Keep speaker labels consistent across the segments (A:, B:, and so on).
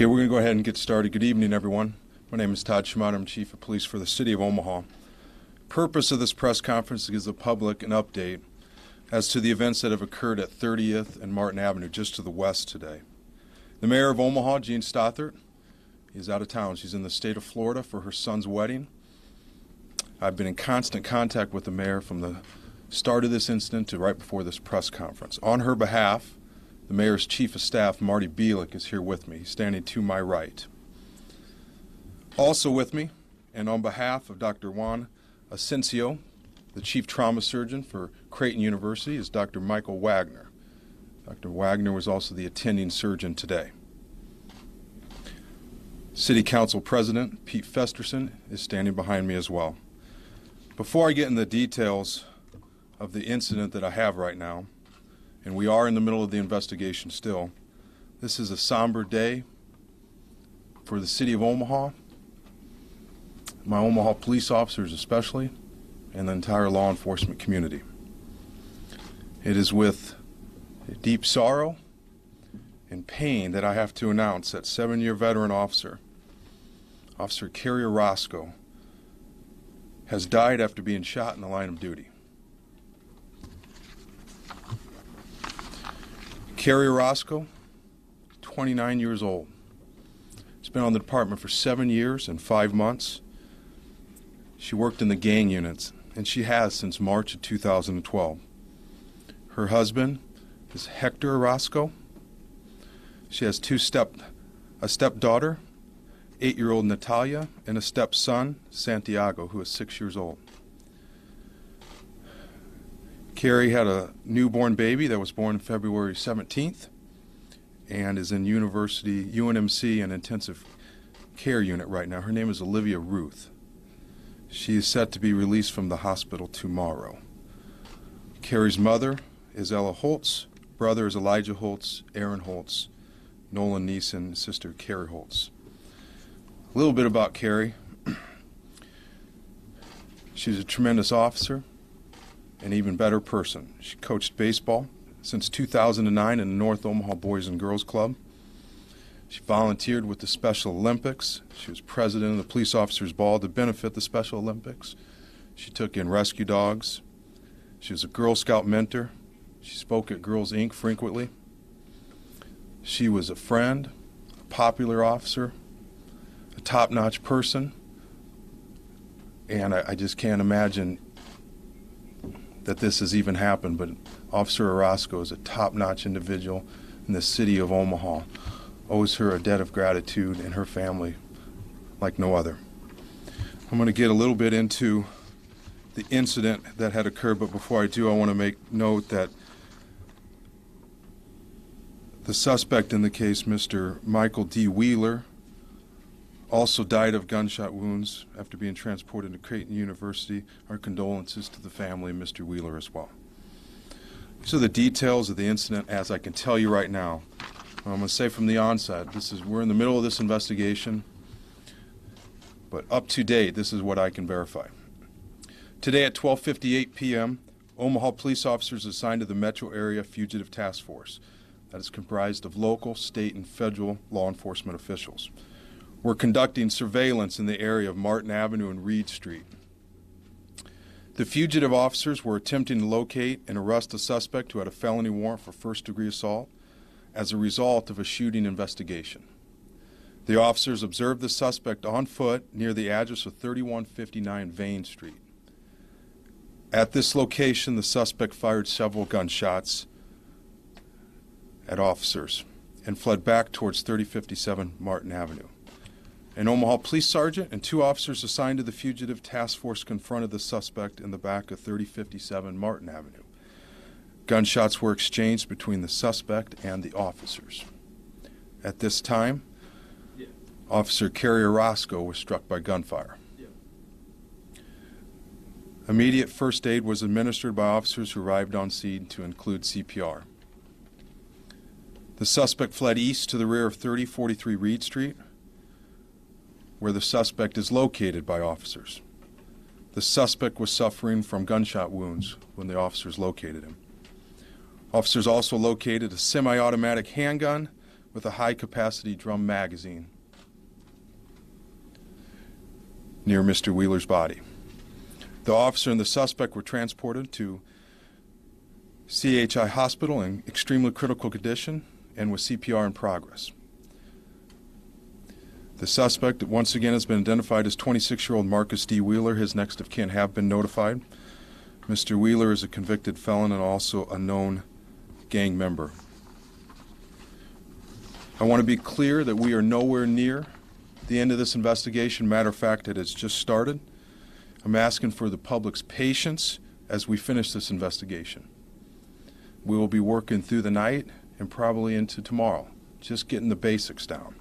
A: Okay, we're going to go ahead and get started. Good evening, everyone. My name is Todd Schmaderer. I'm Chief of Police for the City of Omaha. Purpose of this press conference is to give the public an update as to the events that have occurred at 30th and Martin Avenue, just to the west today. The mayor of Omaha, Jean Stothert, is out of town. She's in the state of Florida for her son's wedding. I've been in constant contact with the mayor from the start of this incident to right before this press conference. On her behalf, the mayor's chief of staff, Marty Bilek, is here with me, standing to my right. Also with me, and on behalf of Dr. Juan Asensio, the chief trauma surgeon for Creighton University, is Dr. Michael Wagner. Dr. Wagner was also the attending surgeon today. City Council President Pete Festersen is standing behind me as well. Before I get into the details of the incident that I have right now, and we are in the middle of the investigation still. This is a somber day for the city of Omaha, my Omaha police officers especially, and the entire law enforcement community. It is with deep sorrow and pain that I have to announce that seven year veteran officer, Officer Kerrie Orozco, has died after being shot in the line of duty. Kerrie Orozco, 29 years old. She's been on the department for seven years and five months. She worked in the gang units, and she has since March of 2012. Her husband is Hector Orozco. She has two step, a stepdaughter, eight-year-old Natalia, and a stepson, Santiago, who is six years old. Kerrie had a newborn baby that was born February 17th and is in university, UNMC, and intensive care unit right now. Her name is Olivia Ruth. She is set to be released from the hospital tomorrow. Kerrie's mother is Ella Holtz, brother is Elijah Holtz, Aaron Holtz, Nolan Neeson, sister Carrie Holtz. A little bit about Kerrie. She's a tremendous officer an even better person. She coached baseball since 2009 in the North Omaha Boys and Girls Club. She volunteered with the Special Olympics. She was president of the Police Officers Ball to benefit the Special Olympics. She took in rescue dogs. She was a Girl Scout mentor. She spoke at Girls Inc. frequently. She was a friend, a popular officer, a top notch person, and I, I just can't imagine that this has even happened, but Officer Orozco is a top notch individual in the city of Omaha. Owes her a debt of gratitude and her family like no other. I'm going to get a little bit into the incident that had occurred, but before I do, I want to make note that the suspect in the case, Mr. Michael D. Wheeler, also died of gunshot wounds after being transported to Creighton University. Our condolences to the family Mr. Wheeler as well. These are the details of the incident as I can tell you right now. I'm going to say from the onset, this is we're in the middle of this investigation, but up to date, this is what I can verify. Today at 12:58 p.m., Omaha police officers assigned to the Metro Area Fugitive Task Force that is comprised of local, state, and federal law enforcement officials were conducting surveillance in the area of Martin Avenue and Reed Street. The fugitive officers were attempting to locate and arrest a suspect who had a felony warrant for first degree assault as a result of a shooting investigation. The officers observed the suspect on foot near the address of 3159 Vane Street. At this location, the suspect fired several gunshots at officers and fled back towards 3057 Martin Avenue. An Omaha police sergeant and two officers assigned to the fugitive task force confronted the suspect in the back of 3057 Martin Avenue. Gunshots were exchanged between the suspect and the officers. At this time, yeah. Officer Kerrie Orozco was struck by gunfire. Yeah. Immediate first aid was administered by officers who arrived on scene to include CPR. The suspect fled east to the rear of 3043 Reed Street, where the suspect is located by officers. The suspect was suffering from gunshot wounds when the officers located him. Officers also located a semi automatic handgun with a high capacity drum magazine near Mr. Wheeler's body. The officer and the suspect were transported to CHI Hospital in extremely critical condition and with CPR in progress. The suspect, once again, has been identified as 26 year old Marcus D. Wheeler. His next of kin have been notified. Mr. Wheeler is a convicted felon and also a known gang member. I want to be clear that we are nowhere near the end of this investigation. Matter of fact, it has just started. I'm asking for the public's patience as we finish this investigation. We will be working through the night and probably into tomorrow, just getting the basics down.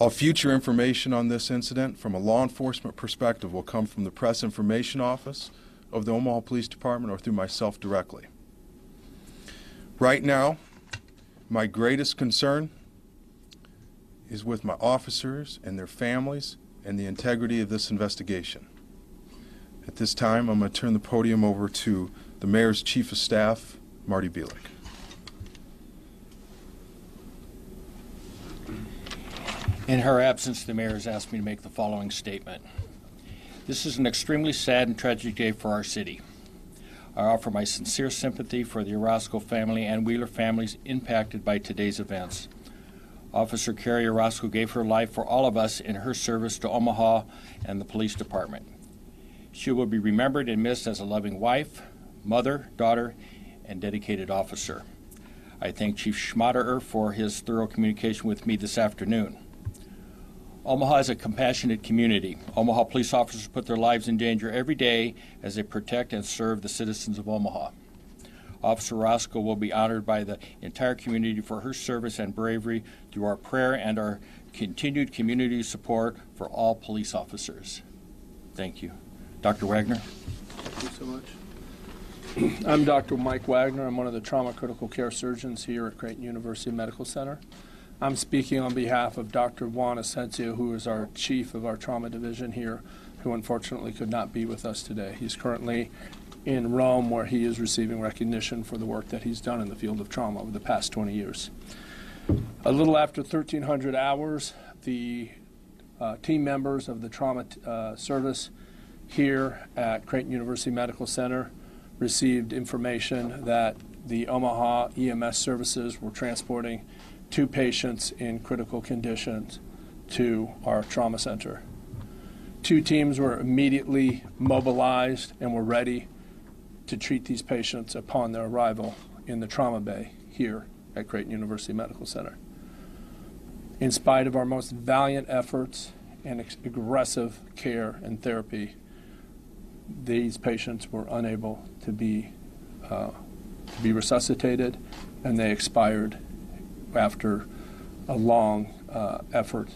A: All future information on this incident from a law enforcement perspective will come from the Press Information Office of the Omaha Police Department or through myself directly. Right now, my greatest concern is with my officers and their families and the integrity of this investigation. At this time, I'm going to turn the podium over to the Mayor's Chief of Staff, Marty Bilek.
B: In her absence, the mayor has asked me to make the following statement. This is an extremely sad and tragic day for our city. I offer my sincere sympathy for the Orozco family and Wheeler families impacted by today's events. Officer Kerrie Orozco gave her life for all of us in her service to Omaha and the police department. She will be remembered and missed as a loving wife, mother, daughter, and dedicated officer. I thank Chief Schmaderer for his thorough communication with me this afternoon. Omaha is a compassionate community. Omaha police officers put their lives in danger every day as they protect and serve the citizens of Omaha. Officer Orozco will be honored by the entire community for her service and bravery through our prayer and our continued community support for all police officers. Thank you. Dr. Wagner?
C: Thank you so much. I'm Dr. Mike Wagner. I'm one of the trauma critical care surgeons here at Creighton University Medical Center. I'm speaking on behalf of Dr. Juan Asensio, who is our chief of our trauma division here, who unfortunately could not be with us today. He's currently in Rome, where he is receiving recognition for the work that he's done in the field of trauma over the past 20 years. A little after 1,300 hours, the uh, team members of the trauma uh, service here at Creighton University Medical Center received information that the Omaha EMS services were transporting two patients in critical conditions to our trauma center. Two teams were immediately mobilized and were ready to treat these patients upon their arrival in the trauma bay here at Creighton University Medical Center. In spite of our most valiant efforts and aggressive care and therapy, these patients were unable to be uh, be resuscitated, and they expired after a long uh, effort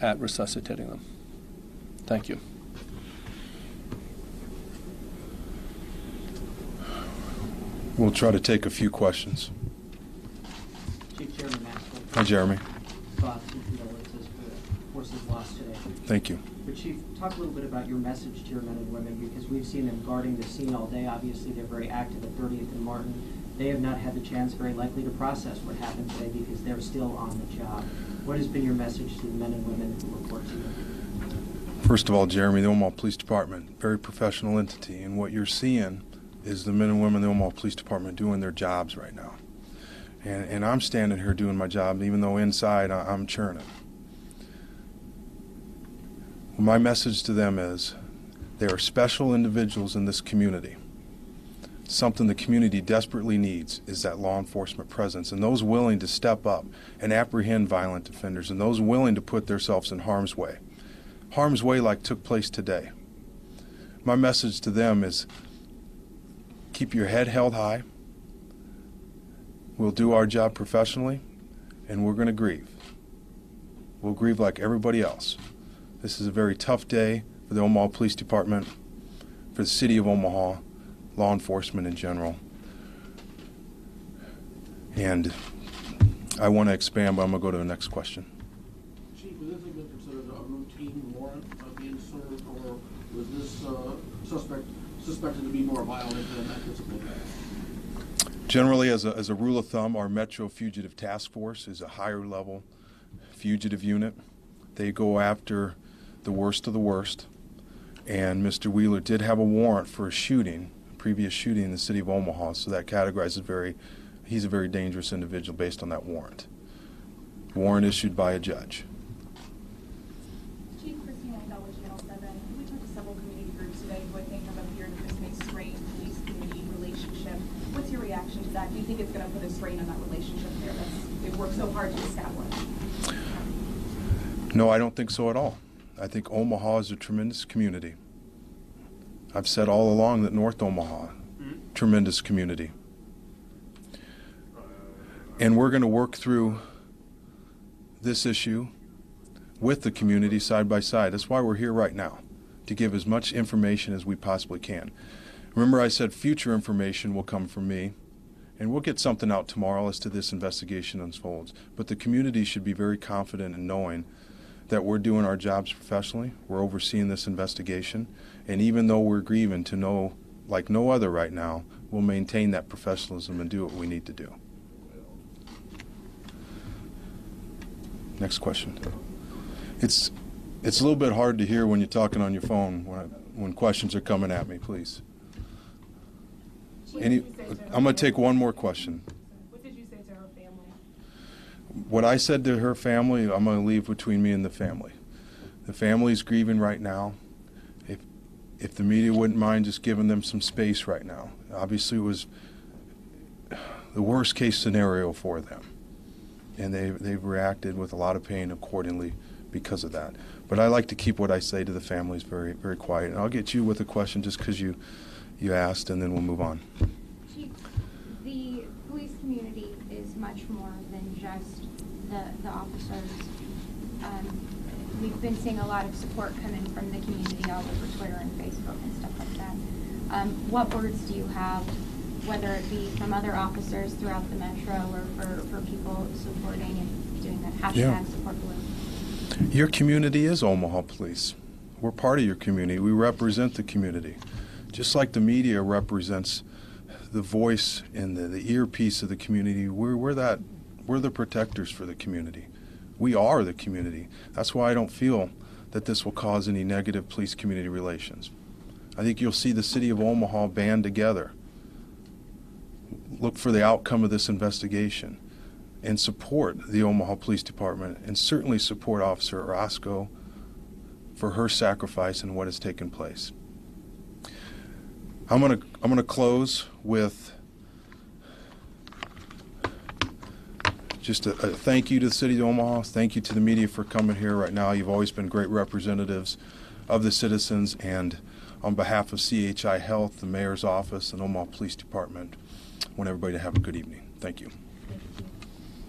C: at resuscitating them. Thank you.
A: We'll try to take a few questions.
D: Chief Chairman Maxwell.
A: Hi, Jeremy.
D: Thoughts and condolences for the forces lost today.
A: Thank you.
D: But Chief, talk a little bit about your message to your men and women, because we've seen them guarding the scene all day. Obviously, they're very active at 30th and Martin. They have not had the chance, very likely, to process what happened today because they're still on the job. What has been your message to the men and women who report to you?
A: First of all, Jeremy, the Omaha Police Department, very professional entity, and what you're seeing is the men and women of the Omaha Police Department doing their jobs right now. And, and I'm standing here doing my job, even though inside I'm churning. My message to them is they are special individuals in this community. Something the community desperately needs is that law enforcement presence and those willing to step up and apprehend violent offenders and those willing to put themselves in harm's way. Harm's way, like took place today. My message to them is keep your head held high. We'll do our job professionally, and we're going to grieve. We'll grieve like everybody else. This is a very tough day for the Omaha Police Department, for the city of Omaha, law enforcement in general. And I want to expand, but I'm going to go to the next question.
E: Chief, was this considered a routine warrant being served, or was this uh, suspect suspected to be more violent than anticipated?
A: Generally, as a, as a rule of thumb, our Metro Fugitive Task Force is a higher level fugitive unit. They go after the worst of the worst. And Mr. Wheeler did have a warrant for a shooting, a previous shooting in the city of Omaha, so that categorizes very, he's a very dangerous individual based on that warrant. Warrant issued by a judge.
F: Chief Christina with Channel 7. We talked to several community groups today who I think have appeared that this may strain police-community relationship. What's your reaction to that? Do you think it's going to put a strain on that relationship there that's they've worked so hard to establish?
A: No, I don't think so at all. I think Omaha is a tremendous community. I've said all along that North Omaha, hmm? tremendous community. And we're going to work through this issue with the community side by side. That's why we're here right now, to give as much information as we possibly can. Remember, I said future information will come from me, and we'll get something out tomorrow as to this investigation unfolds. But the community should be very confident in knowing that we're doing our jobs professionally, we're overseeing this investigation, and even though we're grieving to know, like no other right now, we'll maintain that professionalism and do what we need to do. Next question. It's it's a little bit hard to hear when you're talking on your phone when I, when questions are coming at me. Please. Any, I'm going to take one more question.
F: What did you say to her family?
A: What I said to her family, I'm going to leave between me and the family. The family's grieving right now. If if the media wouldn't mind just giving them some space right now. Obviously, it was the worst case scenario for them, and they they've reacted with a lot of pain accordingly because of that. But I like to keep what I say to the families very very quiet. And I'll get you with a question just because you you asked, and then we'll move on.
G: Chief, the police community is much more than just the, the officers. Um, we've been seeing a lot of support coming from the community all over Twitter and Facebook and stuff like that. Um, what words do you have, whether it be from other officers throughout the metro or for, for people supporting and doing that hashtag
A: Yeah.
G: support blue?
A: Your community is Omaha Police. We're part of your community. We represent the community. Just like the media represents the voice and the, the earpiece of the community, we're, we're that we're the protectors for the community. We are the community. That's why I don't feel that this will cause any negative police community relations. I think you'll see the city of Omaha band together. Look for the outcome of this investigation and support the Omaha Police Department and certainly support Officer Orozco for her sacrifice and what has taken place. I'm going to I'm to close with just a, a thank you to the city of Omaha. Thank you to the media for coming here right now. You've always been great representatives of the citizens and on behalf of CHI Health, the mayor's office, and Omaha Police Department, I want everybody to have a good evening. Thank you.